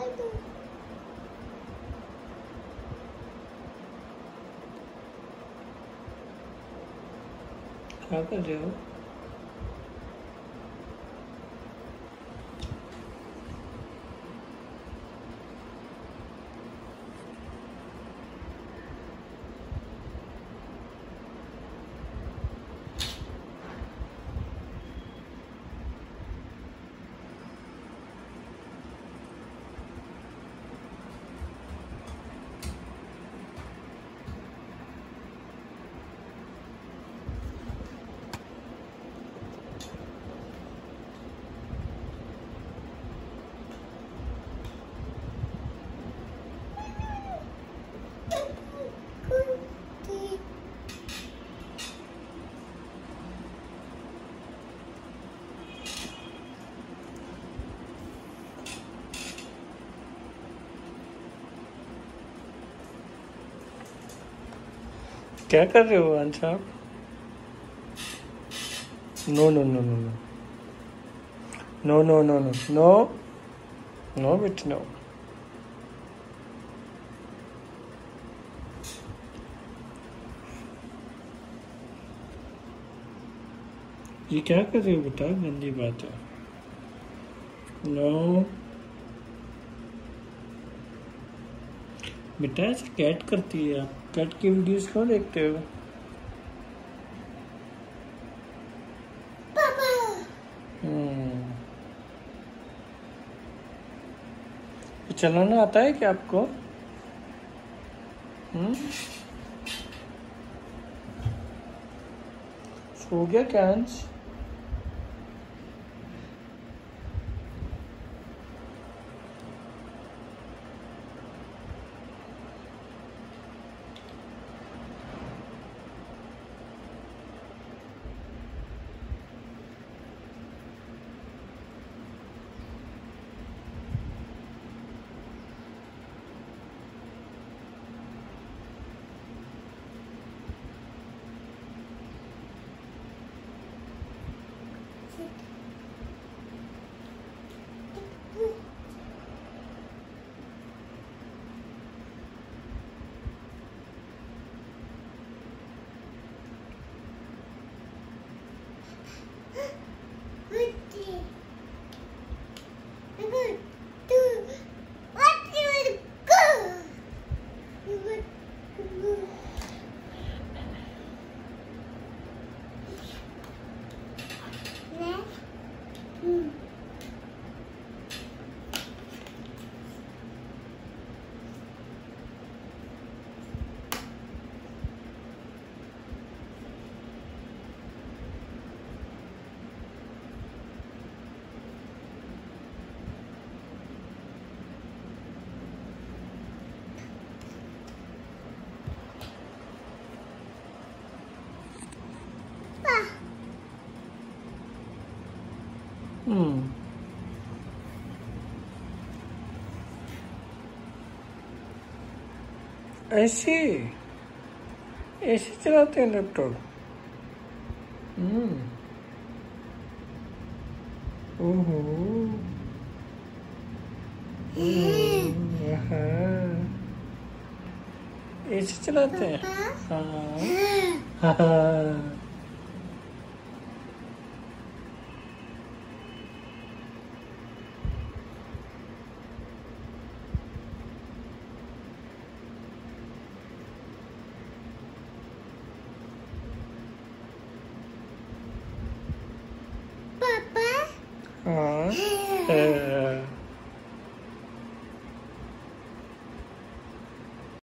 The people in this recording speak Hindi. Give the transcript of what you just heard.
I do. Cockadoo. क्या कर रहे हो Ansh no no no no no no no no no no no बेटी नो ये क्या कर रहे हो बेटा? गंदी बात है। नो बेटा ऐसे कैट करती है आप कैट की वीडियोस क्यों देखते हो? हम्म। चलाना आता है क्या आपको? हम्म। सो गया क्या अंश हम्म। ऐसे ऐसे चलाते हैं लैपटॉप हम्म। ओहो। ऐसे चलाते हैं। हाँ। हाँ। Uhum. É...